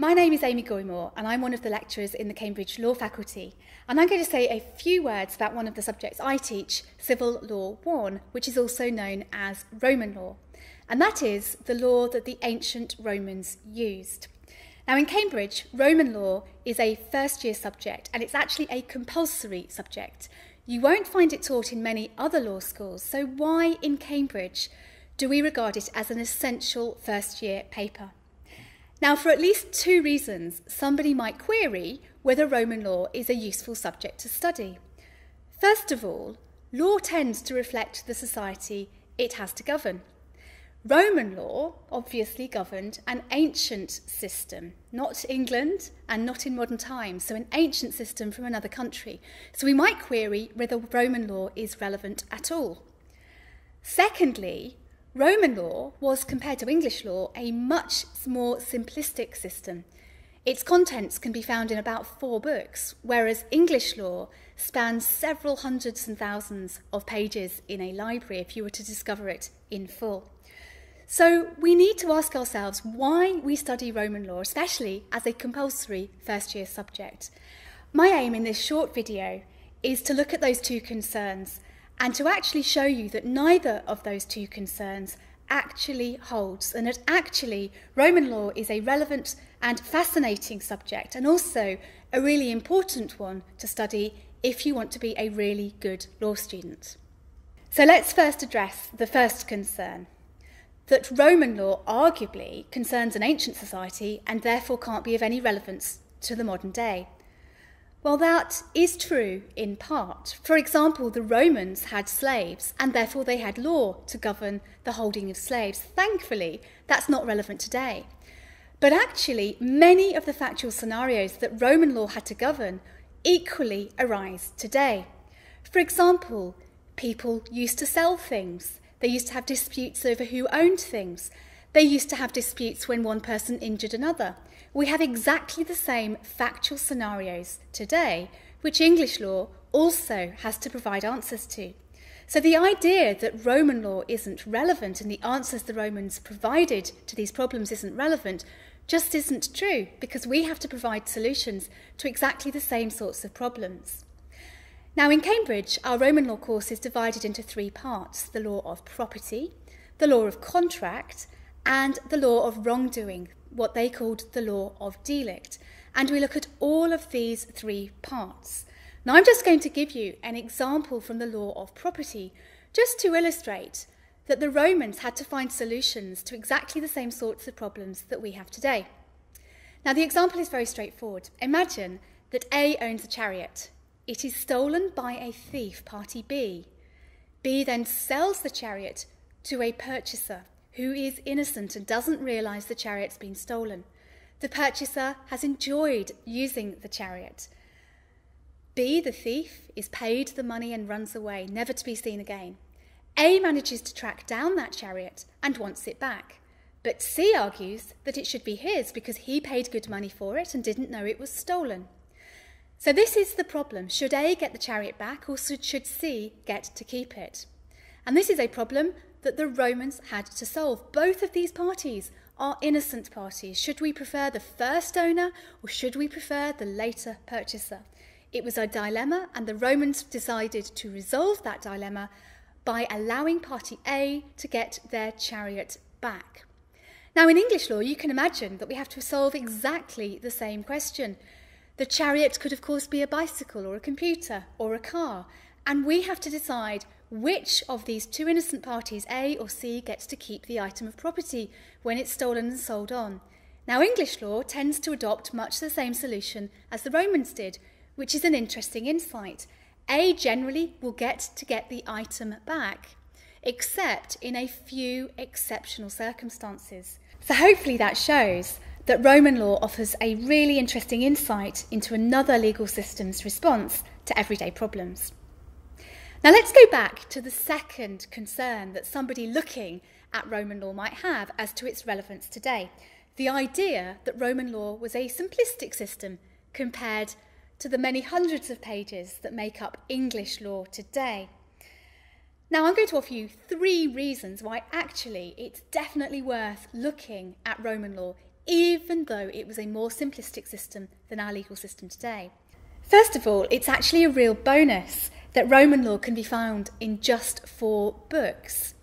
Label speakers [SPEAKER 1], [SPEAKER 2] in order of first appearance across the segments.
[SPEAKER 1] My name is Amy Goymour, and I'm one of the lecturers in the Cambridge Law Faculty. And I'm going to say a few words about one of the subjects I teach, Civil Law 1, which is also known as Roman law. And that is the law that the ancient Romans used. Now, in Cambridge, Roman law is a first year subject, and it's actually a compulsory subject. You won't find it taught in many other law schools, so why in Cambridge do we regard it as an essential first year paper? Now, for at least two reasons, somebody might query whether Roman law is a useful subject to study. First of all, law tends to reflect the society it has to govern. Roman law obviously governed an ancient system, not England and not in modern times, so an ancient system from another country. So we might query whether Roman law is relevant at all. Secondly, Roman law was, compared to English law, a much more simplistic system. Its contents can be found in about four books, whereas English law spans several hundreds and thousands of pages in a library if you were to discover it in full. So we need to ask ourselves why we study Roman law, especially as a compulsory first year subject. My aim in this short video is to look at those two concerns and to actually show you that neither of those two concerns actually holds and that actually Roman law is a relevant and fascinating subject and also a really important one to study if you want to be a really good law student. So let's first address the first concern that Roman law arguably concerns an ancient society and therefore can't be of any relevance to the modern day. Well, that is true in part. For example, the Romans had slaves and therefore they had law to govern the holding of slaves. Thankfully, that's not relevant today. But actually, many of the factual scenarios that Roman law had to govern equally arise today. For example, people used to sell things, they used to have disputes over who owned things, they used to have disputes when one person injured another. We have exactly the same factual scenarios today, which English law also has to provide answers to. So the idea that Roman law isn't relevant and the answers the Romans provided to these problems isn't relevant just isn't true because we have to provide solutions to exactly the same sorts of problems. Now, in Cambridge, our Roman law course is divided into three parts the law of property, the law of contract, and the law of wrongdoing, what they called the law of delict. And we look at all of these three parts. Now, I'm just going to give you an example from the law of property, just to illustrate that the Romans had to find solutions to exactly the same sorts of problems that we have today. Now, the example is very straightforward. Imagine that A owns a chariot. It is stolen by a thief, party B. B then sells the chariot to a purchaser who is innocent and doesn't realise the chariot's been stolen. The purchaser has enjoyed using the chariot. B, the thief, is paid the money and runs away, never to be seen again. A manages to track down that chariot and wants it back. But C argues that it should be his because he paid good money for it and didn't know it was stolen. So, this is the problem. Should A get the chariot back or should C get to keep it? And this is a problem that the Romans had to solve. Both of these parties are innocent parties. Should we prefer the first owner or should we prefer the later purchaser? It was a dilemma, and the Romans decided to resolve that dilemma by allowing party A to get their chariot back. Now, in English law, you can imagine that we have to solve exactly the same question. The chariot could, of course, be a bicycle or a computer or a car, and we have to decide which of these two innocent parties, A or C, gets to keep the item of property when it's stolen and sold on. Now, English law tends to adopt much the same solution as the Romans did, which is an interesting insight. A generally will get to get the item back, except in a few exceptional circumstances. So, hopefully, that shows that Roman law offers a really interesting insight into another legal system's response to everyday problems. Now let's go back to the second concern that somebody looking at Roman law might have as to its relevance today. The idea that Roman law was a simplistic system compared to the many hundreds of pages that make up English law today. Now, I'm going to offer you three reasons why actually it's definitely worth looking at Roman law even though it was a more simplistic system than our legal system today. First of all, it's actually a real bonus that Roman law can be found in just four books.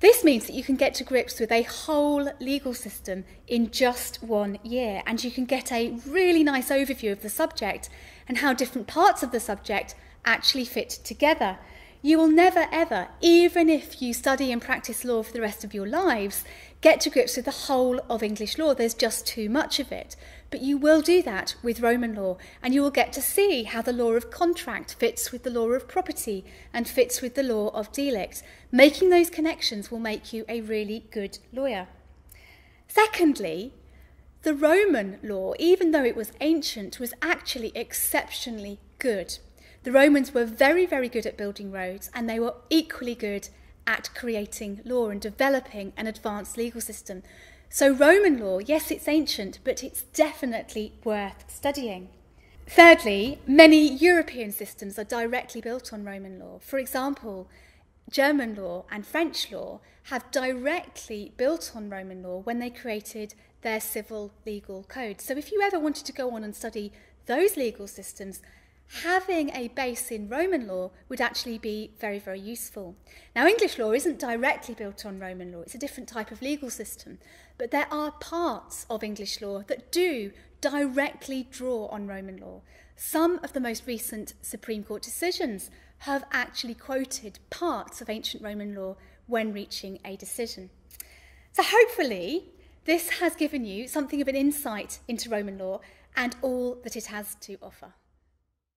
[SPEAKER 1] This means that you can get to grips with a whole legal system in just one year, and you can get a really nice overview of the subject and how different parts of the subject actually fit together. You will never ever, even if you study and practice law for the rest of your lives, get to grips with the whole of English law. There's just too much of it. But you will do that with Roman law, and you will get to see how the law of contract fits with the law of property and fits with the law of delict. Making those connections will make you a really good lawyer. Secondly, the Roman law, even though it was ancient, was actually exceptionally good. The Romans were very, very good at building roads, and they were equally good at creating law and developing an advanced legal system. So, Roman law, yes, it's ancient, but it's definitely worth studying. Thirdly, many European systems are directly built on Roman law. For example, German law and French law have directly built on Roman law when they created their civil legal code. So, if you ever wanted to go on and study those legal systems, having a base in Roman law would actually be very, very useful. Now, English law isn't directly built on Roman law, it's a different type of legal system, but there are parts of English law that do directly draw on Roman law. Some of the most recent Supreme Court decisions have actually quoted parts of ancient Roman law when reaching a decision. So, hopefully, this has given you something of an insight into Roman law and all that it has to offer.